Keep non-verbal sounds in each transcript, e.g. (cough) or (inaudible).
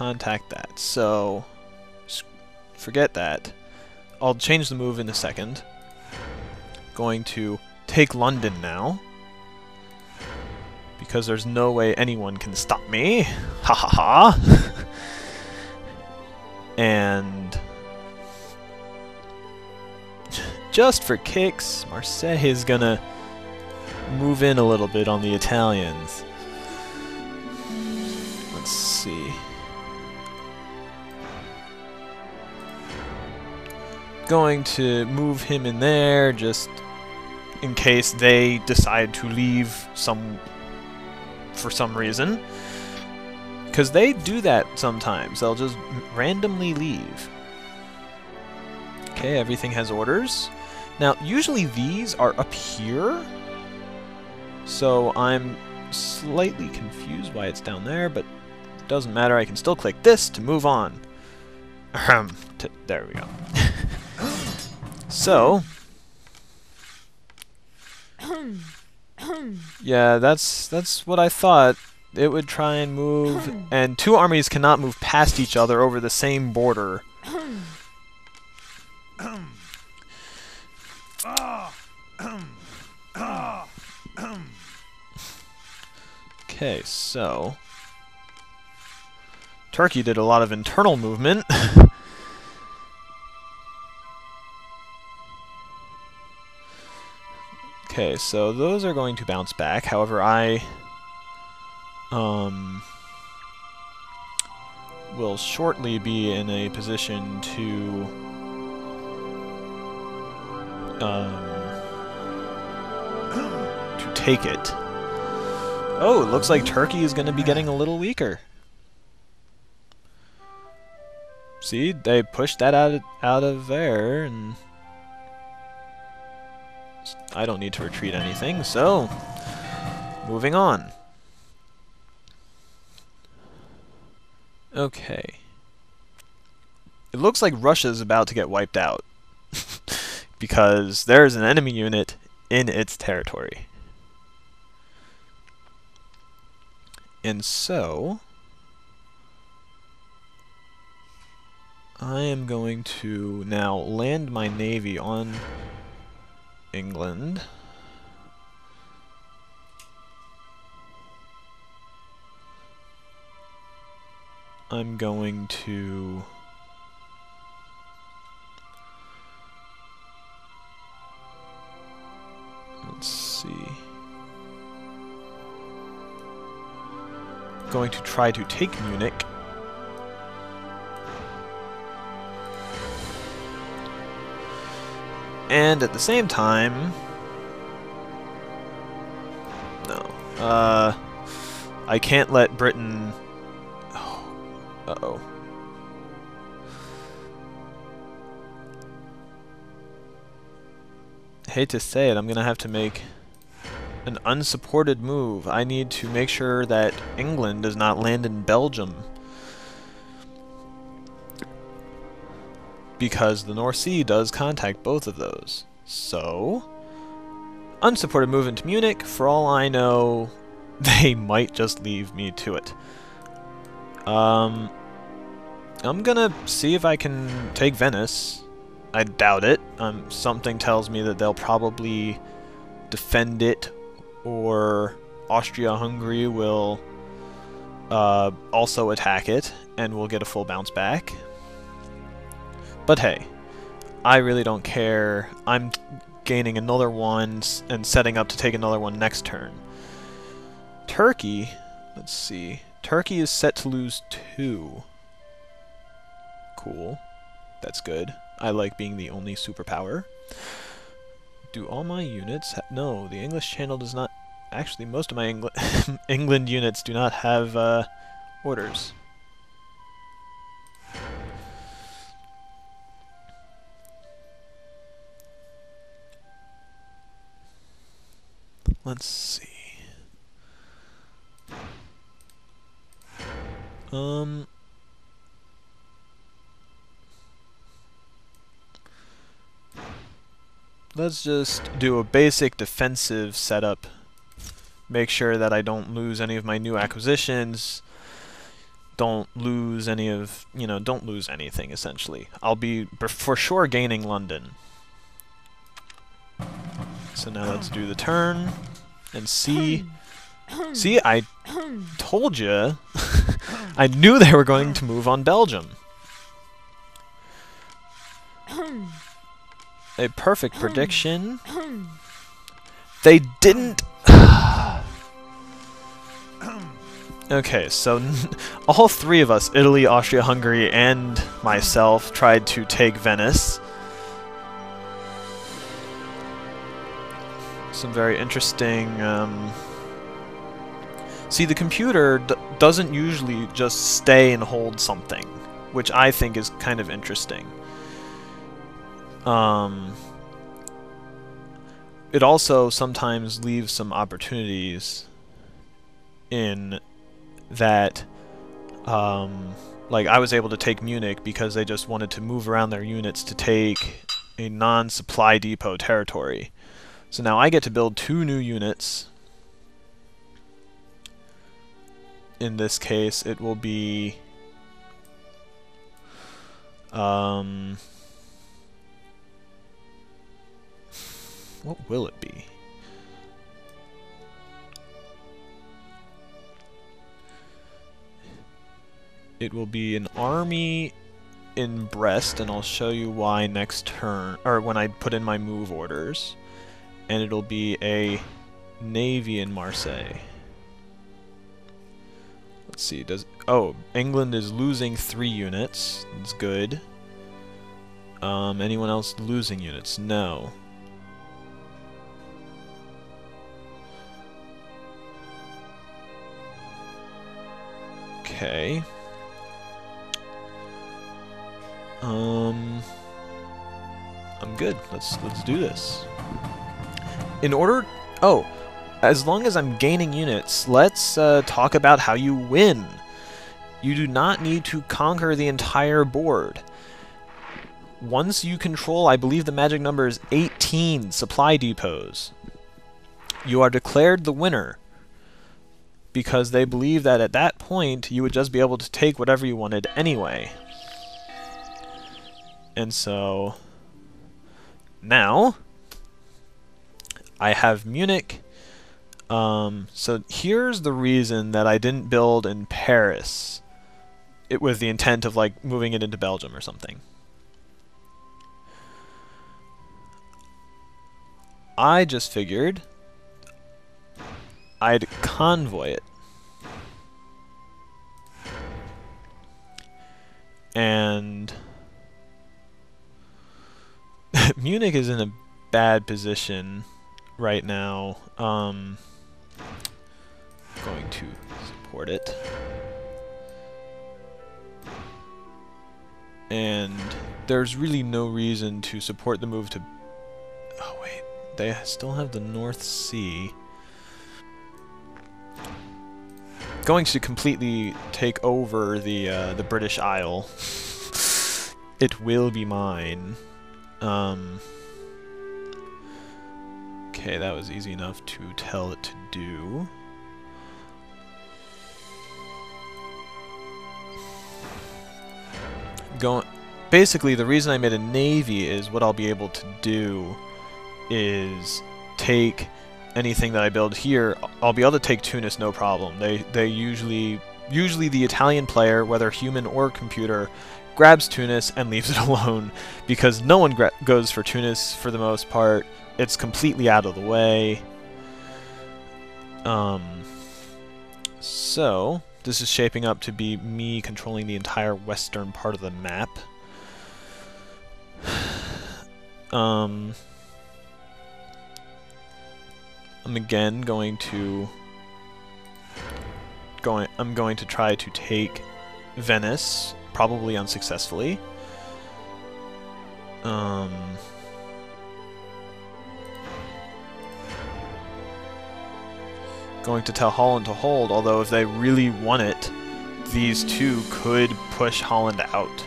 contact that. So, forget that. I'll change the move in a second. Going to take London now. Because there's no way anyone can stop me. (laughs) Ha ha ha. (laughs) and (laughs) just for kicks, Marseille is gonna move in a little bit on the Italians. Let's see. Going to move him in there just in case they decide to leave some for some reason. Because they do that sometimes. They'll just randomly leave. Okay, everything has orders. Now, usually these are up here. So I'm slightly confused why it's down there, but it doesn't matter. I can still click this to move on. There we go. (laughs) so... yeah, that's that's what I thought. It would try and move, and two armies cannot move past each other over the same border. Okay, so... Turkey did a lot of internal movement. (laughs) okay, so those are going to bounce back. However, I... Um... Will shortly be in a position to... Um... to take it. Oh, it looks like Turkey is going to be getting a little weaker. See, they pushed that out of, out of there, and I don't need to retreat anything, so moving on. Okay. It looks like Russia's about to get wiped out (laughs) because there's an enemy unit in its territory. And so, I am going to now land my navy on England. I'm going to let's see going to try to take Munich. And at the same time... No. Uh... I can't let Britain... Oh. Uh-oh. hate to say it, I'm gonna have to make an unsupported move. I need to make sure that England does not land in Belgium. Because the North Sea does contact both of those. So, unsupported move into Munich, for all I know, (laughs) they might just leave me to it. Um, I'm gonna see if I can take Venice. I doubt it. Um, something tells me that they'll probably defend it or Austria-Hungary will uh, also attack it, and we'll get a full bounce back. But hey, I really don't care. I'm gaining another one and setting up to take another one next turn. Turkey, let's see. Turkey is set to lose two. Cool. That's good. I like being the only superpower. Do all my units... no, the English channel does not... Actually, most of my Engl (laughs) England units do not have uh, orders. Let's see. Um... Let's just do a basic defensive setup. Make sure that I don't lose any of my new acquisitions. don't lose any of, you know, don't lose anything, essentially. I'll be for sure gaining London. So now let's do the turn and see. (coughs) See, I told you. (laughs) I knew they were going to move on Belgium. A perfect prediction. They didn't (sighs) Okay, so (laughs) all three of us, Italy, Austria, Hungary, and myself, tried to take Venice. Some very interesting... Um... See, the computer doesn't usually just stay and hold something, which I think is kind of interesting. Um, it also sometimes leaves some opportunities in that um, like I was able to take Munich because they just wanted to move around their units to take a non-supply depot territory. So now I get to build two new units. In this case, it will be um, what will it be? it will be an army in Brest, and I'll show you why next turn, or when I put in my move orders. And it'll be a navy in Marseille. Let's see, does... Oh, England is losing three units. It's good. Um, anyone else losing units? No. Okay. Um, I'm good. Let's let's do this. In order, oh, as long as I'm gaining units, let's uh, talk about how you win. You do not need to conquer the entire board. Once you control, I believe the magic number is 18 supply depots, you are declared the winner because they believe that at that point you would just be able to take whatever you wanted anyway. And so now I have Munich. Um, so here's the reason that I didn't build in Paris. It with the intent of like moving it into Belgium or something. I just figured I'd convoy it. And (laughs) Munich is in a bad position right now. Um, going to support it. And there's really no reason to support the move to... Oh wait, they still have the North Sea. Going to completely take over the uh, the British Isle. (laughs) it will be mine. Um, okay, that was easy enough to tell it to do. Going, basically, the reason I made a navy is what I'll be able to do is take anything that I build here. I'll be able to take Tunis no problem. They they usually usually the Italian player, whether human or computer, grabs Tunis and leaves it (laughs) alone because no one goes for Tunis for the most part. It's completely out of the way. Um, so, this is shaping up to be me controlling the entire western part of the map. (sighs) um, I'm again going to going I'm going to try to take Venice probably unsuccessfully. Um, going to tell Holland to hold, although if they really want it, these two could push Holland out.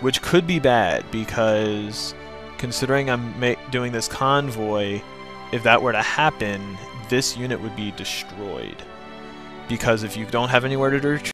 Which could be bad, because considering I'm doing this convoy, if that were to happen, this unit would be destroyed. Because if you don't have anywhere to retreat,